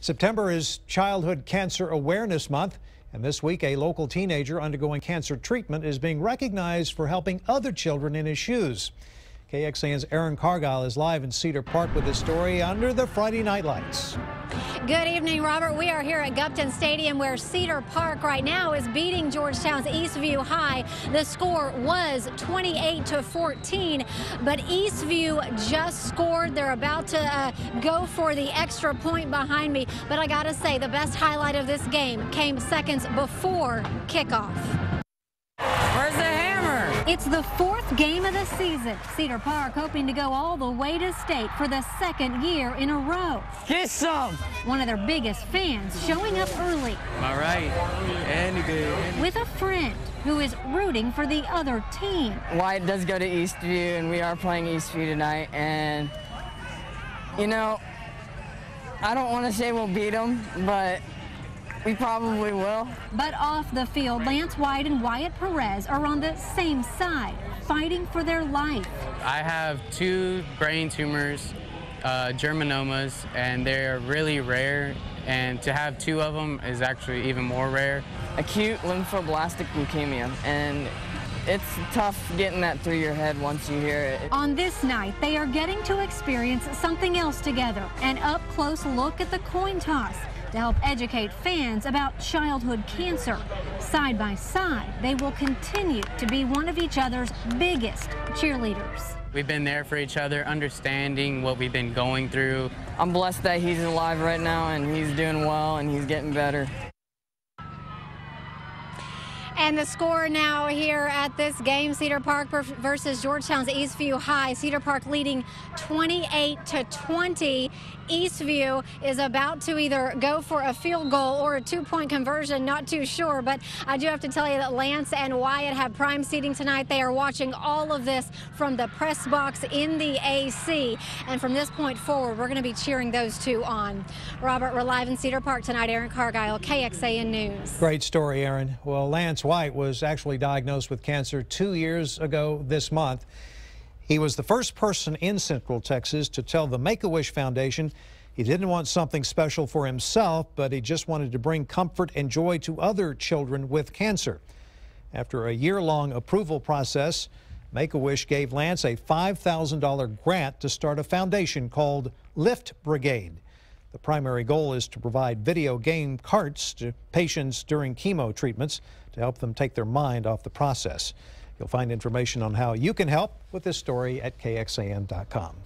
September is Childhood Cancer Awareness Month, and this week a local teenager undergoing cancer treatment is being recognized for helping other children in his shoes. KXAN's Erin Cargile is live in Cedar Park with this story under the Friday night lights. Good evening, Robert. We are here at Gupton Stadium where Cedar Park right now is beating Georgetown's Eastview High. The score was 28 to 14, but Eastview just scored. They're about to uh, go for the extra point behind me, but I got to say the best highlight of this game came seconds before kickoff. Where's the it's the fourth game of the season. Cedar Park hoping to go all the way to state for the second year in a row. Get some! One of their biggest fans showing up early. All right. Any good. With a friend who is rooting for the other team. Wyatt does go to Eastview, and we are playing Eastview tonight. And, you know, I don't want to say we'll beat them, but we probably will. But off the field, Lance White and Wyatt Perez are on the same side, fighting for their life. I have two brain tumors, uh, germinomas, and they're really rare. And to have two of them is actually even more rare. Acute lymphoblastic leukemia, and it's tough getting that through your head once you hear it. On this night, they are getting to experience something else together, an up-close look at the coin toss to help educate fans about childhood cancer. Side by side, they will continue to be one of each other's biggest cheerleaders. We've been there for each other, understanding what we've been going through. I'm blessed that he's alive right now and he's doing well and he's getting better. And the score now here at this game, Cedar Park versus Georgetown's Eastview High. Cedar Park leading 28 to 20. Eastview is about to either go for a field goal or a two-point conversion, not too sure. But I do have to tell you that Lance and Wyatt have prime seating tonight. They are watching all of this from the press box in the AC. And from this point forward, we're going to be cheering those two on. Robert, we're live in Cedar Park tonight. Erin Cargile, KXAN News. Great story, Erin. Well, Lance White was actually diagnosed with cancer two years ago this month. He was the first person in Central Texas to tell the Make-A-Wish Foundation he didn't want something special for himself, but he just wanted to bring comfort and joy to other children with cancer. After a year-long approval process, Make-A-Wish gave Lance a $5,000 grant to start a foundation called Lift Brigade. The primary goal is to provide video game carts to patients during chemo treatments to help them take their mind off the process. You'll find information on how you can help with this story at kxan.com.